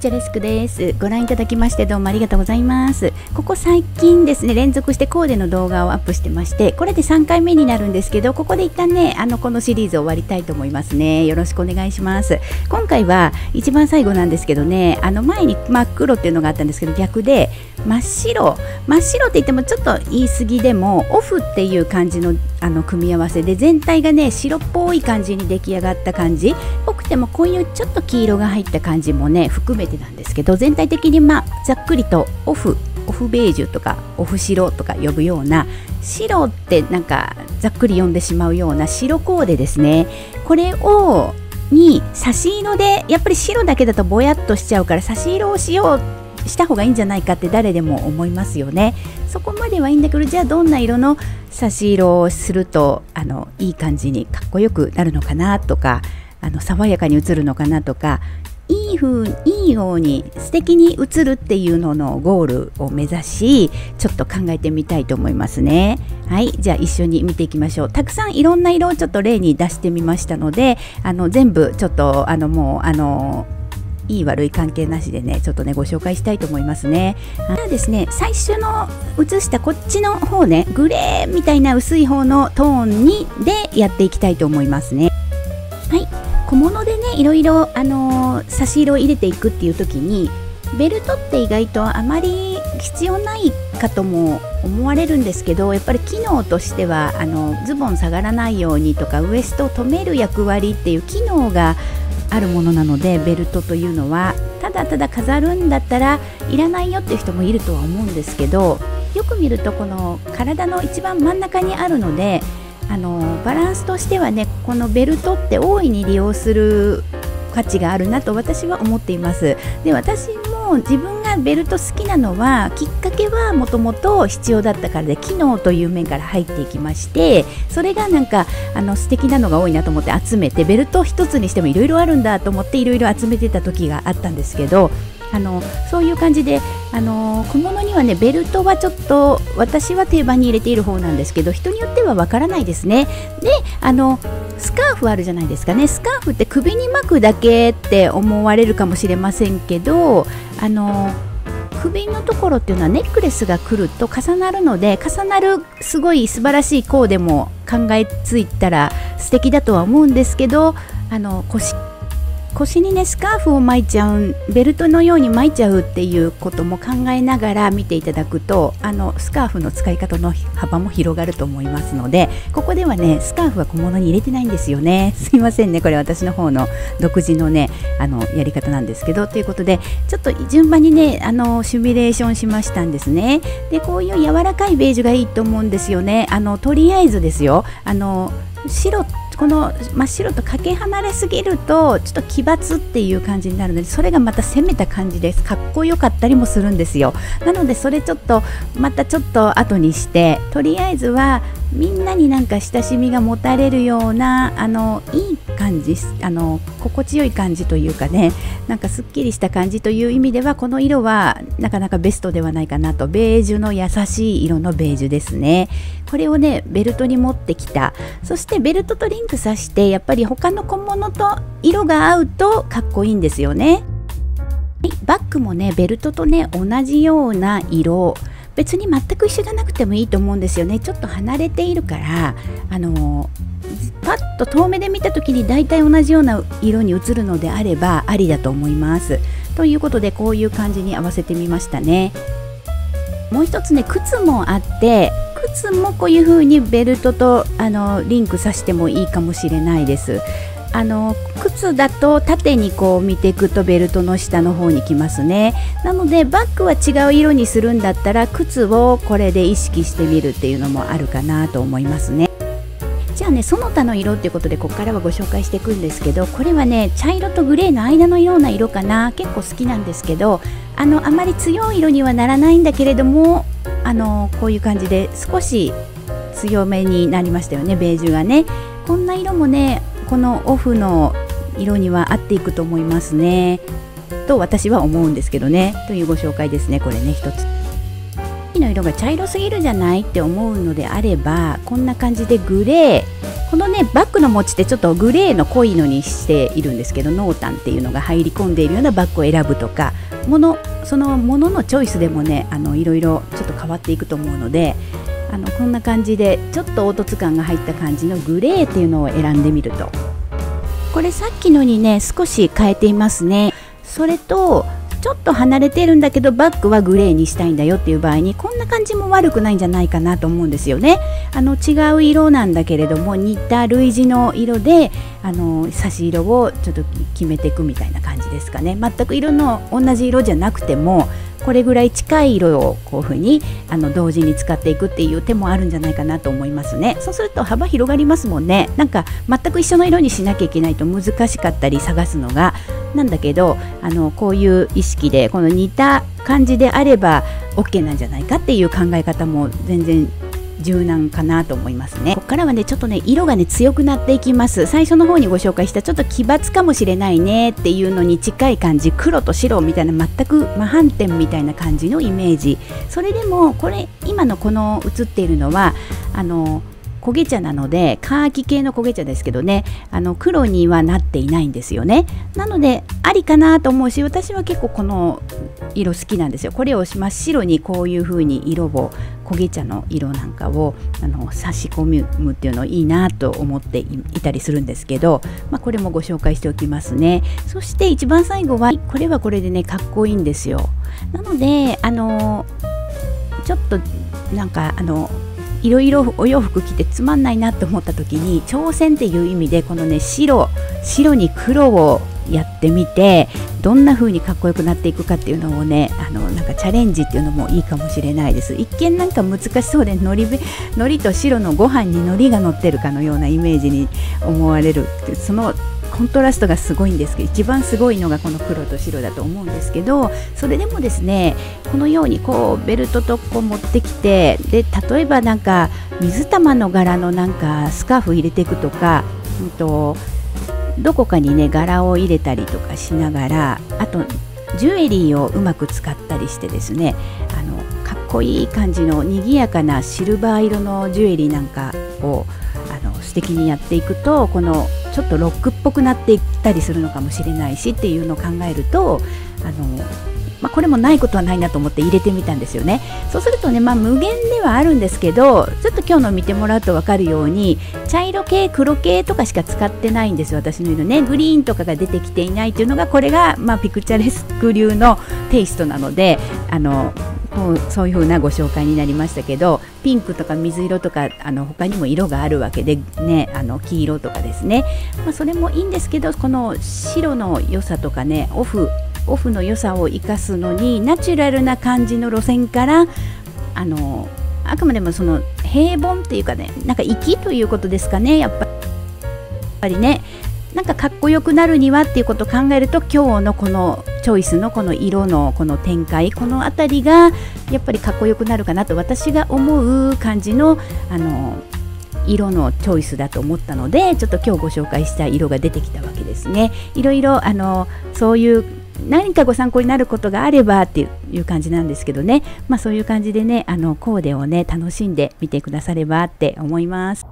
チャレスクです。ご覧いただきましてどうもありがとうございます。ここ最近ですね、連続してコーデの動画をアップしてまして、これで3回目になるんですけど、ここで一旦ね、あのこのシリーズ終わりたいと思いますね。よろしくお願いします。今回は一番最後なんですけどね、あの前に真っ黒っていうのがあったんですけど、逆で真っ白、真っ白って言ってもちょっと言い過ぎでも、オフっていう感じのあの組み合わせで、全体がね、白っぽい感じに出来上がった感じ、ぽくてもこういうちょっと黄色が入った感じもね含めてなんですけど全体的にまあざっくりとオフオフベージュとかオフ白とか呼ぶような白ってなんかざっくり読んでしまうような白コーデですね。これをに差し色でやっぱり白だけだとぼやっとしちゃうから差し色をしようした方がいいんじゃないかって誰でも思いますよね。そこまではいいんだけどじゃあどんな色の差し色をするとあのいい感じにかっこよくなるのかなとかあの爽やかに映るのかなとかいい風いいように素敵に映るっていうののゴールを目指しちょっと考えてみたいと思いますね。はいじゃあ一緒に見ていきましょう。たくさんいろんな色をちょっと例に出してみましたのであの全部ちょっとあのもうあのいい悪い関係なしでねちょっとねご紹介したいと思いますね。ただですね最初の写したこっちの方ねグレーみたいな薄い方のトーンにでやっていきたいと思いますね。はい。小物でねいろいろ、あのー差し色を入れていくっていう時にベルトって意外とあまり必要ないかとも思われるんですけどやっぱり機能としてはあのズボン下がらないようにとかウエストを止める役割っていう機能があるものなのでベルトというのはただただ飾るんだったらいらないよっていう人もいるとは思うんですけどよく見るとこの体の一番真ん中にあるのであのバランスとしてはねこのベルトって大いに利用する価値があるなと私は思っています。で私も自分がベルト好きなのはきっかけはもともと必要だったからで機能という面から入っていきましてそれがなんかあの素敵なのが多いなと思って集めてベルト一つにしてもいろいろあるんだと思っていろいろ集めてた時があったんですけどあのそういう感じであの小物にはねベルトはちょっと私は定番に入れている方なんですけど人によってはわからないですね。であのスカーフあるじゃないですかね。スカーフって首に巻くだけって思われるかもしれませんけどあの首のところっていうのはネックレスがくると重なるので重なるすごい素晴らしいコーデも考えついたら素敵だとは思うんですけどあの腰腰にねスカーフを巻いちゃうベルトのように巻いちゃうっていうことも考えながら見ていただくとあのスカーフの使い方の幅も広がると思いますのでここではねスカーフは小物に入れてないんですよね。すいませんねこれ私の方の独自のねあのやり方なんですけどということでちょっと順番にねあのシミュレーションしましたんですね。でこういう柔らかいベージュがいいと思うんですよね。あのとりあえずですよ。あの白この真っ白とかけ離れすぎるとちょっと奇抜っていう感じになるのでそれがまた攻めた感じです。かっこよかったりもするんですよ。なのでそれちょっとまたちょっと後にしてとりあえずはみんなになんか親しみが持たれるようなあのいい感じあの心地よい感じというかねなんかすっきりした感じという意味ではこの色はなかなかベストではないかなと。ベージュの優しい色のベージュですね。これをねベルトに持ってきた。そしてベルトとリンクさしてやっぱり他の小物と色が合うとかっこいいんですよね。バッグもねベルトとね同じような色。別に全く一緒じゃなくてもいいと思うんですよね。ちょっと離れているからあのパッと遠目で見た時に大体同じような色に映るのであればありだと思います。ということでこういう感じに合わせてみましたね。もう一つね靴もあって靴もこういう風にベルトとあのリンクさせてもいいかもしれないです。あの靴だと縦にこう見ていくとベルトの下の方に来ますね。なのでバッグは違う色にするんだったら靴をこれで意識してみるっていうのもあるかなと思いますね。じゃあねその他の色っていうことでここからはご紹介していくんですけどこれはね茶色とグレーの間のような色かな。結構好きなんですけどあのあまり強い色にはならないんだけれどもあのこういう感じで少し強めになりましたよねベージュがね。こんな色もねこのオフの色には合っていくと思いますね。と私は思うんですけどね。というご紹介ですね。これね一つ。の色が茶色すぎるじゃないって思うのであればこんな感じでグレー。このねバッグの持ち手ちょっとグレーの濃いのにしているんですけど濃淡っていうのが入り込んでいるようなバッグを選ぶとかものそのもののチョイスでもねあのいろいろちょっと変わっていくと思うのであのこんな感じでちょっと凹凸感が入った感じのグレーっていうのを選んでみると。これさっきのにね少し変えていますね。それとちょっと離れてるんだけどバッグはグレーにしたいんだよっていう場合にこんな感じも悪くないんじゃないかなと思うんですよね。あの違う色なんだけれども似た類似の色であの差し色をちょっと決めていくみたいな感じですかね。全く色の同じ色じゃなくてもこれぐらい近い色をこういうふうにあの同時に使っていくっていう手もあるんじゃないかなと思いますね。そうすると幅広がりますもんね。なんか全く一緒の色にしなきゃいけないと難しかったり探すのがなんだけどあのこういう意識でこの似た感じであれば OK なんじゃないかっていう考え方も全然柔軟かなと思いますね。ここからはねちょっとね色がね強くなっていきます。最初の方にご紹介したちょっと奇抜かもしれないねっていうのに近い感じ黒と白みたいな全く真反転みたいな感じのイメージ。それでもこれ今のこの映っているのはあの焦げ茶なのでカーキ系の焦げ茶ですけどねあの黒にはなっていないんですよね。なのでありかなと思うし私は結構この色好きなんですよ。これを真っ白にこういう風に色を焦げ茶の色なんかをあの差し込むっていうのいいなと思っていたりするんですけど、まあ、これもご紹介しておきますね。そして一番最後はこれはこれでねかっこいいんですよ。なのであのちょっとなんかあのいろいろお洋服着てつまんないなと思った時に挑戦っていう意味でこのね白白に黒をやってみてどんな風にかっこよくなっていくかっていうのをねあのなんかチャレンジっていうのもいいかもしれないです。一見なんか難しそうでのりのりと白のご飯にのりが乗ってるかのようなイメージに思われるってそのコントラストがすごいんですけど一番すごいのがこの黒と白だと思うんですけどそれでもですねこのようにこうベルトとこう持ってきてで例えばなんか水玉の柄のなんかスカーフ入れていくとか、うんと、どこかにね柄を入れたりとかしながらあとジュエリーをうまく使ったりしてですねあのかっこいい感じの賑やかなシルバー色のジュエリーなんかをあの素敵にやっていくとこのちょっとロックっぽくなっていったりするのかもしれないしっていうのを考えるとあのまあ、これもないことはないなと思って入れてみたんですよね。そうするとね、まあ、無限ではあるんですけどちょっと今日の見てもらうと分かるように茶色系黒系とかしか使ってないんです私の色ね。グリーンとかが出てきていないっていうのがこれが、まあ、ピクチャレスク流のテイストなのであのこうそういう風なご紹介になりましたけどピンクとか水色とかあの他にも色があるわけで、ね、あの黄色とかですね、まあ、それもいいんですけどこの白の良さとかねオフオフの良さを生かすのにナチュラルな感じの路線からあのあくまでもその平凡っていうかねなんか粋ということですかねやっぱりね。なんかかっこよくなるにはっていうことを考えると今日のこのチョイスのこの色のこの展開この辺りがやっぱりかっこよくなるかなと私が思う感じのあの色のチョイスだと思ったのでちょっと今日ご紹介した色が出てきたわけですね。いろいろあのそういう何かご参考になることがあればっていう感じなんですけどね、まあ、そういう感じでねあのコーデをね楽しんでみてくださればって思います。